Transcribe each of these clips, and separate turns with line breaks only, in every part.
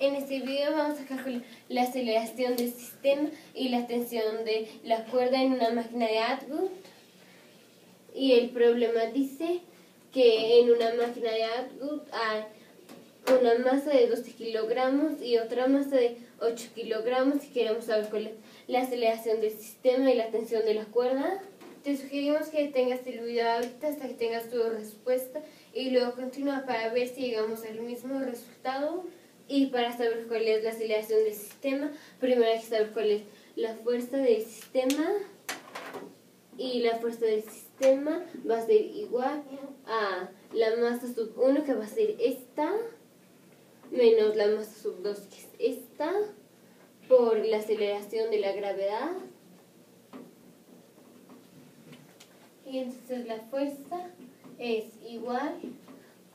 En este video vamos a calcular la aceleración del sistema y la tensión de la cuerda en una máquina de Atwood. Y el problema dice que en una máquina de Atwood hay una masa de 12 kilogramos y otra masa de 8 kilogramos y queremos saber cuál es la aceleración del sistema y la tensión de la cuerda. Te sugerimos que tengas el video ahorita hasta que tengas tu respuesta y luego continúa para ver si llegamos al mismo resultado. Y para saber cuál es la aceleración del sistema, primero hay que saber cuál es la fuerza del sistema. Y la fuerza del sistema va a ser igual a la masa sub 1, que va a ser esta, menos la masa sub 2, que es esta, por la aceleración de la gravedad. Y entonces la fuerza es igual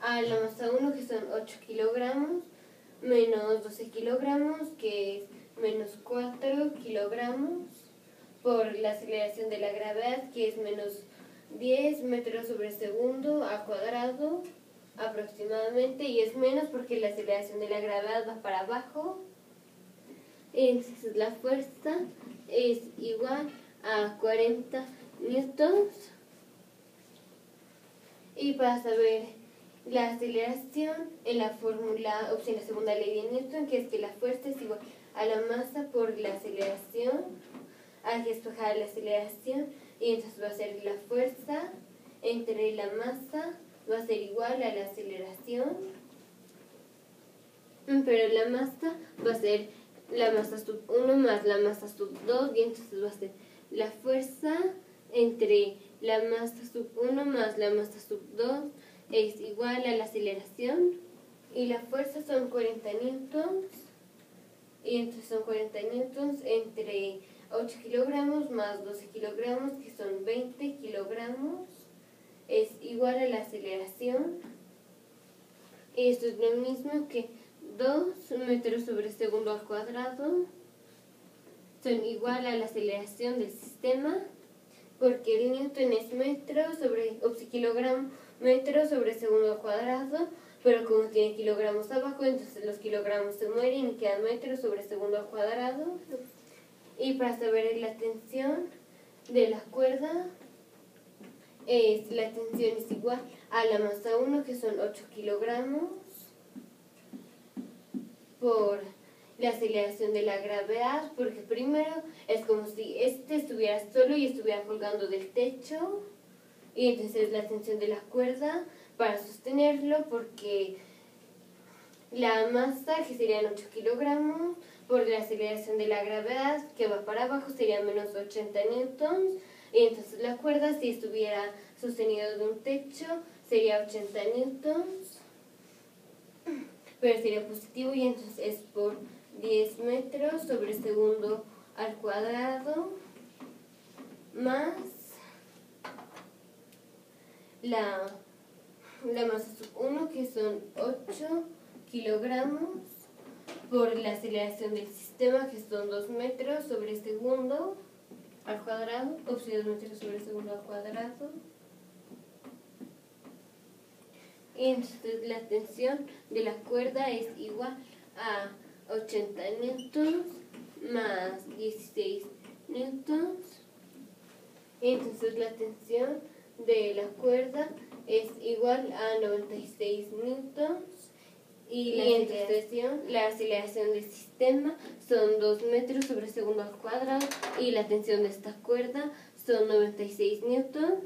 a la masa 1, que son 8 kilogramos, menos 12 kilogramos, que es menos 4 kilogramos, por la aceleración de la gravedad, que es menos 10 metros sobre segundo a cuadrado aproximadamente, y es menos porque la aceleración de la gravedad va para abajo. Entonces la fuerza es igual a 40 newtons. Y para saber la aceleración en la fórmula, opción la segunda ley de Newton, que es que la fuerza es igual a la masa por la aceleración. Hay que despejar la aceleración y entonces va a ser la fuerza entre la masa va a ser igual a la aceleración. Pero la masa va a ser la masa sub 1 más la masa sub 2 y entonces va a ser la fuerza entre la masa sub 1 más la masa sub 2 es igual a la aceleración y la fuerza son 40 newtons y entonces son 40 newtons entre 8 kilogramos más 12 kilogramos que son 20 kilogramos es igual a la aceleración. Y esto es lo mismo que 2 metros sobre segundo al cuadrado son igual a la aceleración del sistema porque el newton es metro sobre, o kilogramo metro sobre segundo cuadrado, pero como tiene kilogramos abajo, entonces los kilogramos se mueren y quedan metros sobre segundo cuadrado. Y para saber la tensión de la cuerda, es, la tensión es igual a la masa 1, que son 8 kilogramos, por la aceleración de la gravedad, porque primero es como si este estuviera solo y estuviera colgando del techo, y entonces la tensión de la cuerda para sostenerlo, porque la masa, que serían 8 kilogramos, por la aceleración de la gravedad, que va para abajo, sería menos 80 newtons, y entonces la cuerda, si estuviera sostenido de un techo, sería 80 newtons, pero sería positivo, y entonces es por 10 metros sobre segundo al cuadrado más la, la masa sub 1 que son 8 kilogramos por la aceleración del sistema que son 2 metros sobre segundo al cuadrado, o 2 metros sobre segundo al cuadrado. Y entonces la tensión de la cuerda es igual a 80 newtons más 16 newtons. Entonces la tensión de la cuerda es igual a 96 newtons. Y la, aceleración, la aceleración del sistema son 2 metros sobre segundo al cuadrado y la tensión de esta cuerda son 96 newtons.